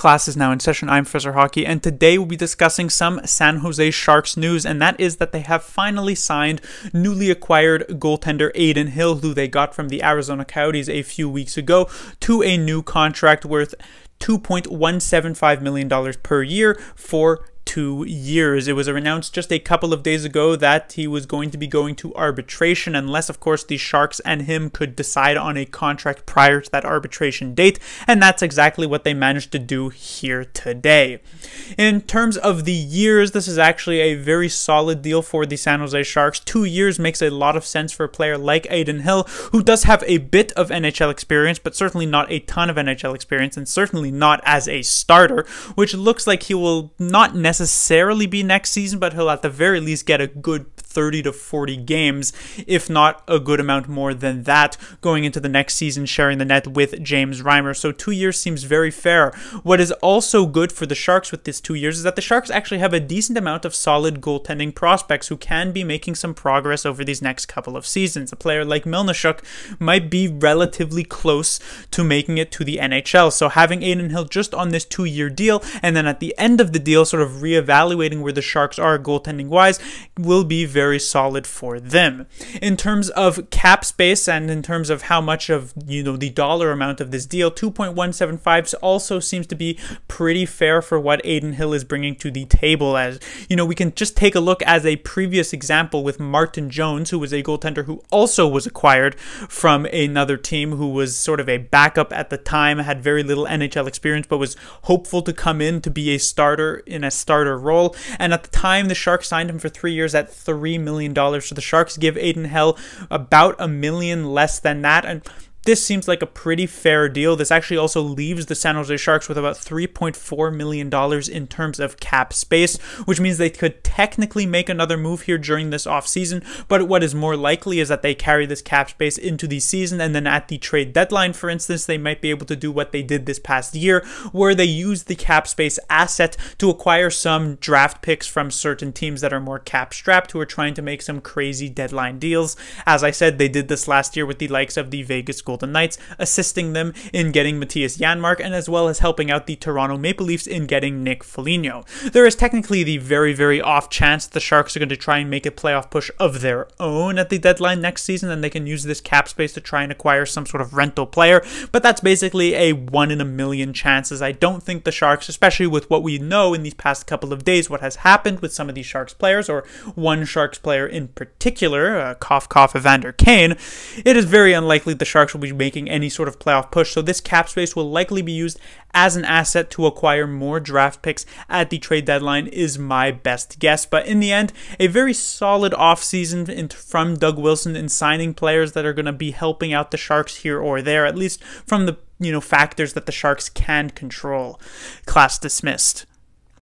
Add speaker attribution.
Speaker 1: Class is now in session. I'm Professor Hockey, and today we'll be discussing some San Jose Sharks news, and that is that they have finally signed newly acquired goaltender Adin Hill, who they got from the Arizona Coyotes a few weeks ago, to a new contract worth $2.175 million per year for two years. It was announced just a couple of days ago that he was going to be going to arbitration, unless, of course, the Sharks and him could decide on a contract prior to that arbitration date, and that's exactly what they managed to do here today. In terms of the years, this is actually a very solid deal for the San Jose Sharks. Two years makes a lot of sense for a player like Adin Hill, who does have a bit of NHL experience, but certainly not a ton of NHL experience, and certainly not as a starter, which looks like he will not necessarily necessarily be next season, but he'll at the very least get a good 30 to 40 games, if not a good amount more than that, going into the next season, sharing the net with James Reimer. So two years seems very fair. What is also good for the Sharks with this two years is that the Sharks actually have a decent amount of solid goaltending prospects who can be making some progress over these next couple of seasons. A player like Melnichuk might be relatively close to making it to the NHL. So having Adin Hill just on this two year deal, and then at the end of the deal, sort of reevaluating where the Sharks are goaltending wise, will be very very solid for them. In terms of cap space and in terms of how much of you know the dollar amount of this deal, 2.175 also seems to be pretty fair for what Adin Hill is bringing to the table. As you know, we can just take a look as a previous example with Martin Jones, who was a goaltender who also was acquired from another team who was sort of a backup at the time, had very little NHL experience, but was hopeful to come in to be a starter in a starter role. And at the time, the Sharks signed him for three years at three $3 million. So the Sharks give Adin Hill about a million less than that. And this seems like a pretty fair deal. This actually also leaves the San Jose Sharks with about $3.4 million in terms of cap space, which means they could technically make another move here during this offseason. But what is more likely is that they carry this cap space into the season, and then at the trade deadline, for instance, they might be able to do what they did this past year, where they use the cap space asset to acquire some draft picks from certain teams that are more cap strapped who are trying to make some crazy deadline deals. As I said, they did this last year with the likes of the Vegas Golden Knights, assisting them in getting Mattias Janmark and as well as helping out the Toronto Maple Leafs in getting Nick Foligno. There is technically the very, very off chance that the Sharks are going to try and make a playoff push of their own at the deadline next season and they can use this cap space to try and acquire some sort of rental player, but that's basically a one in a million chances. I don't think the Sharks, especially with what we know in these past couple of days, what has happened with some of these Sharks players, or one Sharks player in particular, uh, cough cough Evander Kane, it is very unlikely the Sharks will be making any sort of playoff push. So this cap space will likely be used as an asset to acquire more draft picks at the trade deadline is my best guess. But in the end, a very solid offseason from Doug Wilson in signing players that are going to be helping out the Sharks here or there, at least from the you know factors that the Sharks can control. Class dismissed.